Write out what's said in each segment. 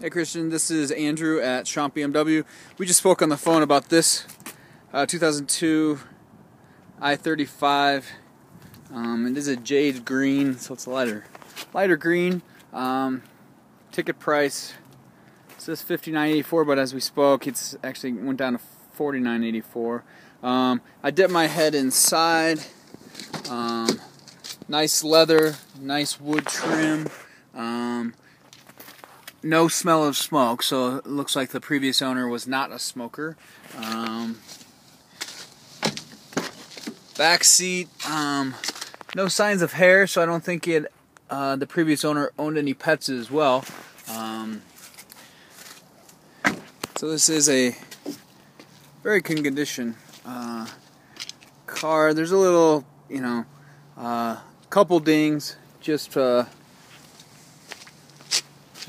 Hey Christian, this is Andrew at Schomp BMW. We just spoke on the phone about this uh, 2002 i35. Um, it is a jade green, so it's lighter, lighter green. Um, ticket price says 59.84, but as we spoke, it's actually went down to 49.84. Um, I dipped my head inside. Um, nice leather, nice wood trim. No smell of smoke, so it looks like the previous owner was not a smoker. Um, back seat, um, no signs of hair, so I don't think it. Uh, the previous owner owned any pets as well. Um, so this is a very good condition uh, car. There's a little, you know, uh, couple dings, just. Uh,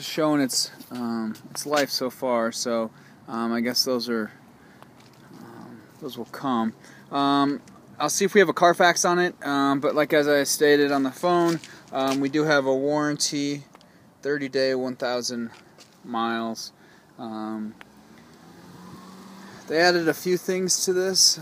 just showing its um, its life so far. So um, I guess those are um, those will come. Um, I'll see if we have a Carfax on it. Um, but like as I stated on the phone, we do have a warranty, 30 day, 1,000 miles. they added a few things to this,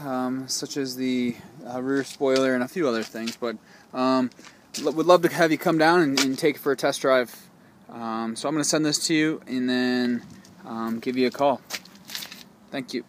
such as the uh, rear spoiler and a few other things. But would love to have you come down and, and take it for a test drive um, so I'm going to send this to you and then um, give you a call. Thank you.